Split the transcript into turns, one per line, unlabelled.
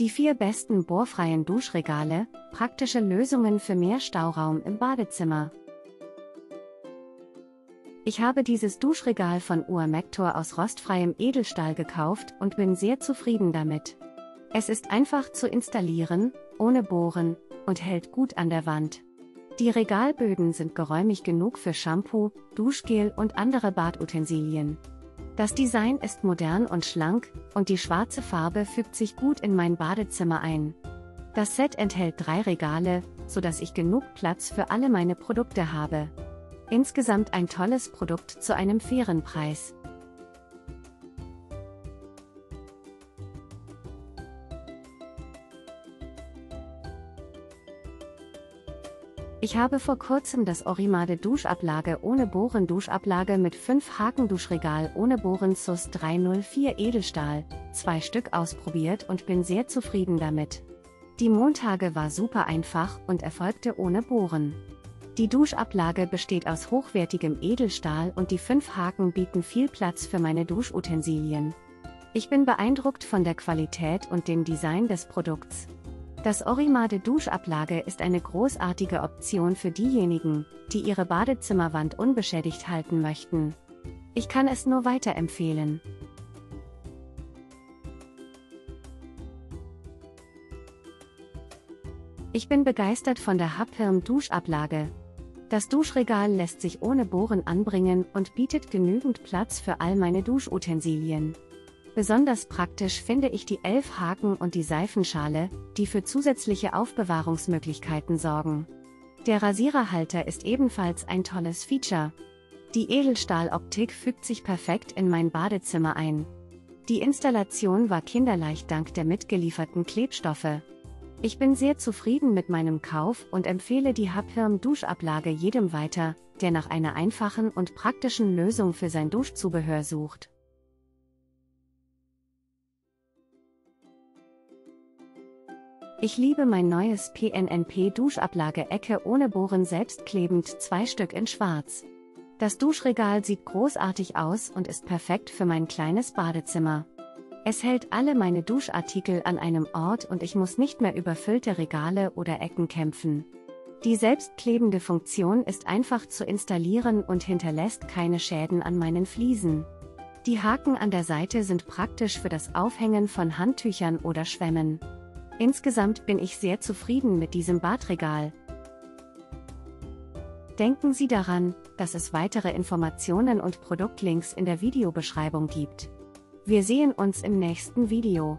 Die vier besten bohrfreien Duschregale, praktische Lösungen für mehr Stauraum im Badezimmer. Ich habe dieses Duschregal von Uamector aus rostfreiem Edelstahl gekauft und bin sehr zufrieden damit. Es ist einfach zu installieren, ohne Bohren, und hält gut an der Wand. Die Regalböden sind geräumig genug für Shampoo, Duschgel und andere Badutensilien. Das Design ist modern und schlank, und die schwarze Farbe fügt sich gut in mein Badezimmer ein. Das Set enthält drei Regale, sodass ich genug Platz für alle meine Produkte habe. Insgesamt ein tolles Produkt zu einem fairen Preis. Ich habe vor kurzem das Orimade Duschablage ohne Bohren Duschablage mit 5 Haken Duschregal ohne Bohren SUS 304 Edelstahl, zwei Stück ausprobiert und bin sehr zufrieden damit. Die Montage war super einfach und erfolgte ohne Bohren. Die Duschablage besteht aus hochwertigem Edelstahl und die 5 Haken bieten viel Platz für meine Duschutensilien. Ich bin beeindruckt von der Qualität und dem Design des Produkts. Das Orimade Duschablage ist eine großartige Option für diejenigen, die ihre Badezimmerwand unbeschädigt halten möchten. Ich kann es nur weiterempfehlen. Ich bin begeistert von der Hubfilm Duschablage. Das Duschregal lässt sich ohne Bohren anbringen und bietet genügend Platz für all meine Duschutensilien. Besonders praktisch finde ich die elf Haken und die Seifenschale, die für zusätzliche Aufbewahrungsmöglichkeiten sorgen. Der Rasiererhalter ist ebenfalls ein tolles Feature. Die Edelstahloptik fügt sich perfekt in mein Badezimmer ein. Die Installation war kinderleicht dank der mitgelieferten Klebstoffe. Ich bin sehr zufrieden mit meinem Kauf und empfehle die Hubhirm Duschablage jedem weiter, der nach einer einfachen und praktischen Lösung für sein Duschzubehör sucht. Ich liebe mein neues PNNP Duschablage Ecke ohne Bohren selbstklebend zwei Stück in schwarz. Das Duschregal sieht großartig aus und ist perfekt für mein kleines Badezimmer. Es hält alle meine Duschartikel an einem Ort und ich muss nicht mehr überfüllte Regale oder Ecken kämpfen. Die selbstklebende Funktion ist einfach zu installieren und hinterlässt keine Schäden an meinen Fliesen. Die Haken an der Seite sind praktisch für das Aufhängen von Handtüchern oder Schwämmen. Insgesamt bin ich sehr zufrieden mit diesem Badregal. Denken Sie daran, dass es weitere Informationen und Produktlinks in der Videobeschreibung gibt. Wir sehen uns im nächsten Video.